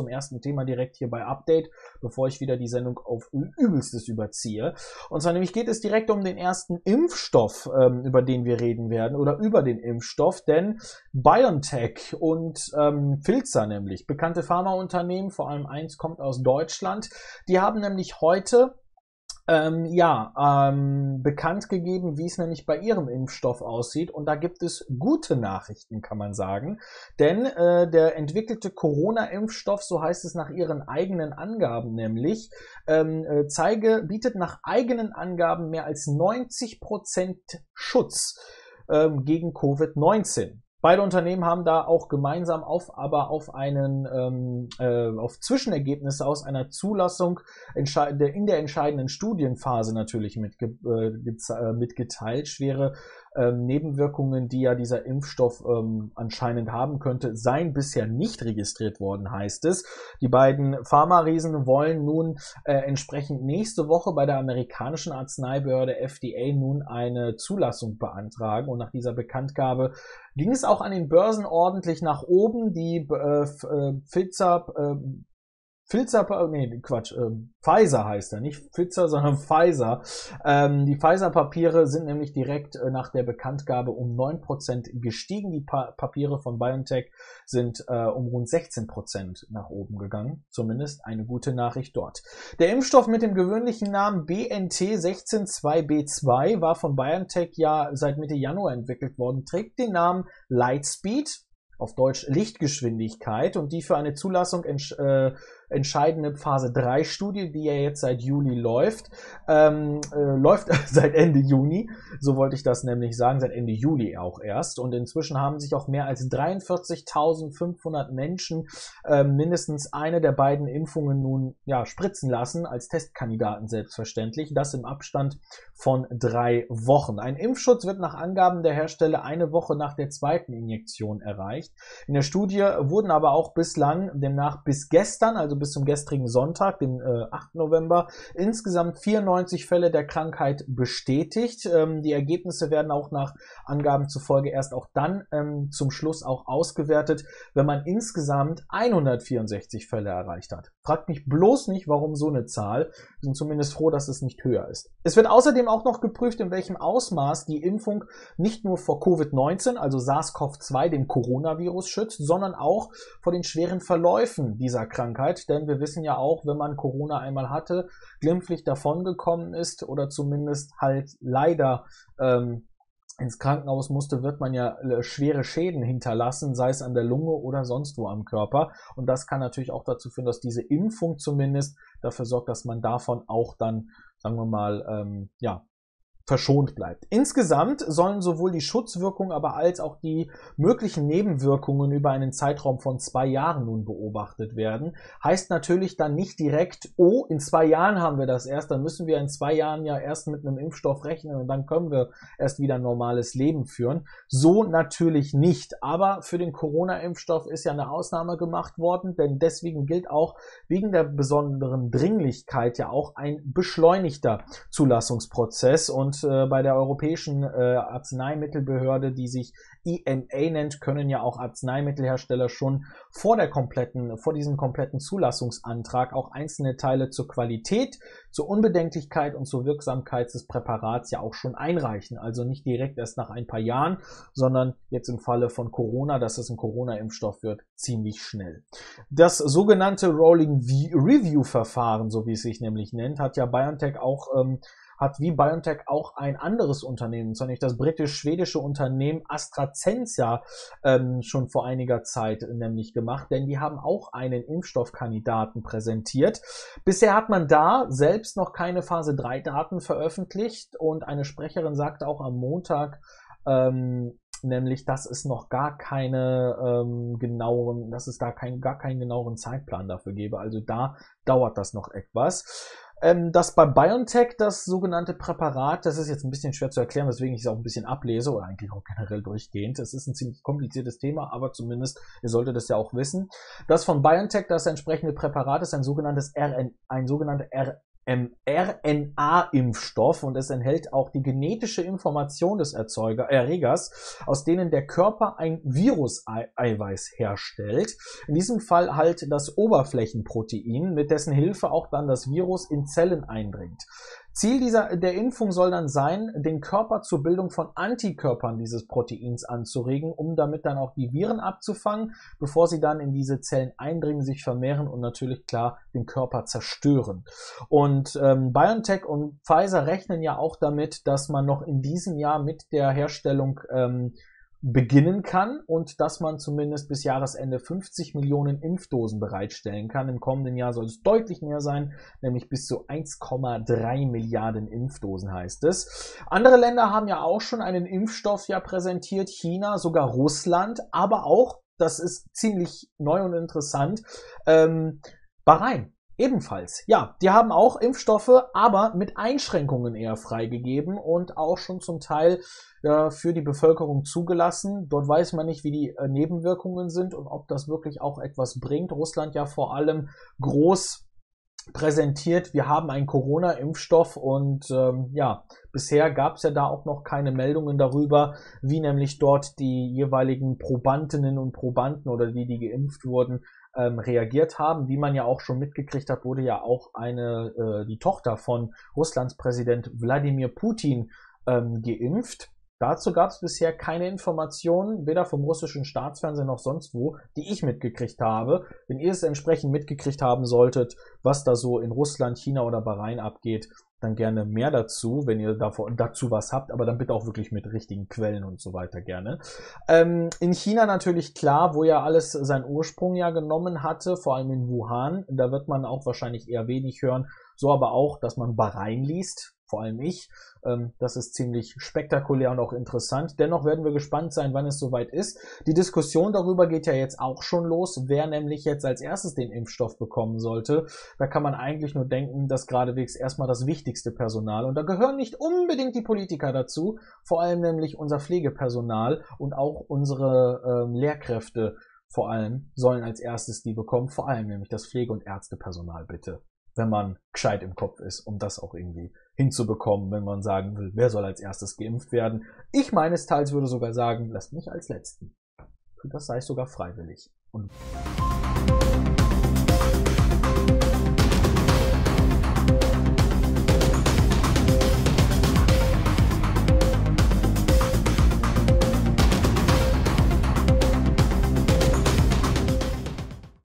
zum ersten Thema direkt hier bei Update, bevor ich wieder die Sendung auf Übelstes überziehe. Und zwar nämlich geht es direkt um den ersten Impfstoff, ähm, über den wir reden werden, oder über den Impfstoff, denn BioNTech und ähm, Pfizer nämlich, bekannte Pharmaunternehmen, vor allem eins kommt aus Deutschland, die haben nämlich heute ähm, ja, ähm, bekannt gegeben, wie es nämlich bei ihrem Impfstoff aussieht. Und da gibt es gute Nachrichten, kann man sagen. Denn äh, der entwickelte Corona-Impfstoff, so heißt es nach ihren eigenen Angaben nämlich, ähm, äh, zeige, bietet nach eigenen Angaben mehr als 90 Prozent Schutz ähm, gegen Covid-19. Beide Unternehmen haben da auch gemeinsam auf, aber auf einen ähm, äh, auf Zwischenergebnisse aus einer Zulassung in der entscheidenden Studienphase natürlich mitge äh, äh, mitgeteilt. Schwere ähm, Nebenwirkungen, die ja dieser Impfstoff ähm, anscheinend haben könnte, seien bisher nicht registriert worden, heißt es. Die beiden Pharma-Riesen wollen nun äh, entsprechend nächste Woche bei der amerikanischen Arzneibehörde FDA nun eine Zulassung beantragen. Und nach dieser Bekanntgabe ging es auch an den Börsen ordentlich nach oben. Die äh, äh Pfizer äh, Pfizer, nee, Quatsch, äh, Pfizer heißt er, nicht Pfizer, sondern Pfizer. Ähm, die Pfizer-Papiere sind nämlich direkt äh, nach der Bekanntgabe um 9% gestiegen. Die pa Papiere von BioNTech sind äh, um rund 16% nach oben gegangen. Zumindest eine gute Nachricht dort. Der Impfstoff mit dem gewöhnlichen Namen BNT 162b2 war von BioNTech ja seit Mitte Januar entwickelt worden, trägt den Namen Lightspeed auf Deutsch Lichtgeschwindigkeit und die für eine Zulassung äh, entscheidende Phase 3 Studie, die ja jetzt seit Juli läuft, ähm, äh, läuft seit Ende Juni, so wollte ich das nämlich sagen, seit Ende Juli auch erst. Und inzwischen haben sich auch mehr als 43.500 Menschen äh, mindestens eine der beiden Impfungen nun ja spritzen lassen, als Testkandidaten selbstverständlich. Das im Abstand von drei Wochen. Ein Impfschutz wird nach Angaben der Hersteller eine Woche nach der zweiten Injektion erreicht. In der Studie wurden aber auch bislang, demnach bis gestern, also bis zum gestrigen Sonntag, den äh, 8. November, insgesamt 94 Fälle der Krankheit bestätigt. Ähm, die Ergebnisse werden auch nach Angaben zufolge erst auch dann ähm, zum Schluss auch ausgewertet, wenn man insgesamt 164 Fälle erreicht hat. Fragt mich bloß nicht, warum so eine Zahl. Wir sind zumindest froh, dass es nicht höher ist. Es wird außerdem auch noch geprüft, in welchem Ausmaß die Impfung nicht nur vor Covid-19, also SARS-CoV-2, dem Coronavirus schützt, sondern auch vor den schweren Verläufen dieser Krankheit. Denn wir wissen ja auch, wenn man Corona einmal hatte, glimpflich davongekommen ist oder zumindest halt leider ähm, ins Krankenhaus musste, wird man ja äh, schwere Schäden hinterlassen, sei es an der Lunge oder sonst wo am Körper. Und das kann natürlich auch dazu führen, dass diese Impfung zumindest dafür sorgt, dass man davon auch dann, sagen wir mal, ähm, ja, verschont bleibt. Insgesamt sollen sowohl die Schutzwirkung, aber als auch die möglichen Nebenwirkungen über einen Zeitraum von zwei Jahren nun beobachtet werden. Heißt natürlich dann nicht direkt, oh, in zwei Jahren haben wir das erst, dann müssen wir in zwei Jahren ja erst mit einem Impfstoff rechnen und dann können wir erst wieder ein normales Leben führen. So natürlich nicht. Aber für den Corona-Impfstoff ist ja eine Ausnahme gemacht worden, denn deswegen gilt auch wegen der besonderen Dringlichkeit ja auch ein beschleunigter Zulassungsprozess und äh, bei der Europäischen äh, Arzneimittelbehörde, die sich EMA nennt, können ja auch Arzneimittelhersteller schon vor der kompletten, vor diesem kompletten Zulassungsantrag auch einzelne Teile zur Qualität, zur Unbedenklichkeit und zur Wirksamkeit des Präparats ja auch schon einreichen. Also nicht direkt erst nach ein paar Jahren, sondern jetzt im Falle von Corona, dass es ein Corona-Impfstoff wird, ziemlich schnell. Das sogenannte Rolling Review Verfahren, so wie es sich nämlich nennt, hat ja BioNTech auch ähm, hat wie BioNTech auch ein anderes Unternehmen, zwar nicht das britisch-schwedische Unternehmen AstraZeneca ähm, schon vor einiger Zeit nämlich gemacht, denn die haben auch einen Impfstoffkandidaten präsentiert. Bisher hat man da selbst noch keine Phase 3 Daten veröffentlicht und eine Sprecherin sagte auch am Montag, ähm, nämlich, dass es noch gar keine ähm, genaueren, dass es da kein, gar keinen genaueren Zeitplan dafür gäbe. Also da dauert das noch etwas ähm, dass bei BioNTech das sogenannte Präparat, das ist jetzt ein bisschen schwer zu erklären, weswegen ich es auch ein bisschen ablese oder eigentlich auch generell durchgehend. Es ist ein ziemlich kompliziertes Thema, aber zumindest, ihr solltet es ja auch wissen. Das von BioNTech, das entsprechende Präparat ist ein sogenanntes RN, ein sogenannter mRNA-Impfstoff und es enthält auch die genetische Information des Erzeuger, Erregers, aus denen der Körper ein Virus-Eiweiß herstellt. In diesem Fall halt das Oberflächenprotein, mit dessen Hilfe auch dann das Virus in Zellen eindringt. Ziel dieser, der Impfung soll dann sein, den Körper zur Bildung von Antikörpern dieses Proteins anzuregen, um damit dann auch die Viren abzufangen, bevor sie dann in diese Zellen eindringen, sich vermehren und natürlich klar den Körper zerstören. Und ähm, BioNTech und Pfizer rechnen ja auch damit, dass man noch in diesem Jahr mit der Herstellung ähm, beginnen kann und dass man zumindest bis Jahresende 50 Millionen Impfdosen bereitstellen kann. Im kommenden Jahr soll es deutlich mehr sein, nämlich bis zu 1,3 Milliarden Impfdosen heißt es. Andere Länder haben ja auch schon einen Impfstoff ja präsentiert, China, sogar Russland, aber auch, das ist ziemlich neu und interessant, ähm, Bahrain. Ebenfalls, ja, die haben auch Impfstoffe, aber mit Einschränkungen eher freigegeben und auch schon zum Teil äh, für die Bevölkerung zugelassen. Dort weiß man nicht, wie die äh, Nebenwirkungen sind und ob das wirklich auch etwas bringt. Russland ja vor allem groß präsentiert, wir haben einen Corona-Impfstoff und ähm, ja, bisher gab es ja da auch noch keine Meldungen darüber, wie nämlich dort die jeweiligen Probandinnen und Probanden oder die, die geimpft wurden, ähm, reagiert haben. Wie man ja auch schon mitgekriegt hat, wurde ja auch eine, äh, die Tochter von Russlands Präsident Wladimir Putin ähm, geimpft. Dazu gab es bisher keine Informationen, weder vom russischen Staatsfernsehen noch sonst wo, die ich mitgekriegt habe. Wenn ihr es entsprechend mitgekriegt haben solltet, was da so in Russland, China oder Bahrain abgeht, dann gerne mehr dazu, wenn ihr davor, dazu was habt, aber dann bitte auch wirklich mit richtigen Quellen und so weiter gerne. Ähm, in China natürlich klar, wo ja alles seinen Ursprung ja genommen hatte, vor allem in Wuhan, da wird man auch wahrscheinlich eher wenig hören, so aber auch, dass man Bahrain liest, vor allem ich. Ähm, das ist ziemlich spektakulär und auch interessant. Dennoch werden wir gespannt sein, wann es soweit ist. Die Diskussion darüber geht ja jetzt auch schon los, wer nämlich jetzt als erstes den Impfstoff bekommen sollte. Da kann man eigentlich nur denken, dass geradewegs erstmal das wichtigste Personal, und da gehören nicht unbedingt die Politiker dazu, vor allem nämlich unser Pflegepersonal und auch unsere ähm, Lehrkräfte vor allem sollen als erstes die bekommen, vor allem nämlich das Pflege- und Ärztepersonal bitte wenn man gescheit im Kopf ist, um das auch irgendwie hinzubekommen, wenn man sagen will, wer soll als erstes geimpft werden. Ich meines Teils würde sogar sagen, lasst mich als letzten. Das sei sogar freiwillig. Und